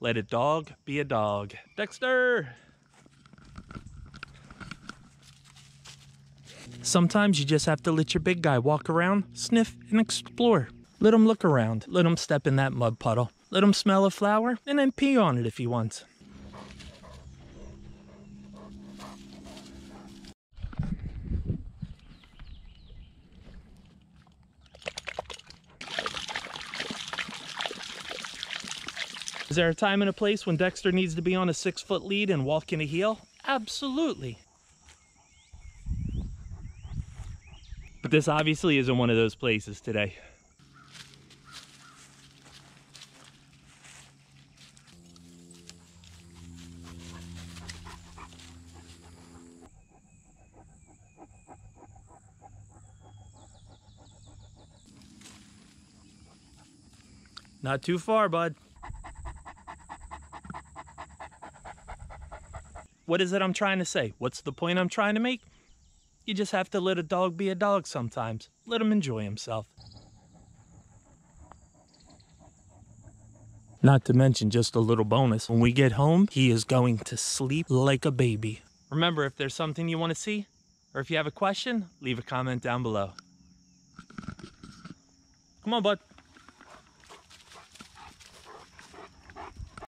Let a dog be a dog. Dexter! Sometimes you just have to let your big guy walk around, sniff, and explore. Let him look around. Let him step in that mud puddle. Let him smell a flower, and then pee on it if he wants. Is there a time and a place when Dexter needs to be on a six foot lead and walk in a heel? Absolutely. But this obviously isn't one of those places today. Not too far, bud. What is it I'm trying to say? What's the point I'm trying to make? You just have to let a dog be a dog sometimes. Let him enjoy himself. Not to mention just a little bonus. When we get home, he is going to sleep like a baby. Remember, if there's something you want to see, or if you have a question, leave a comment down below. Come on, bud.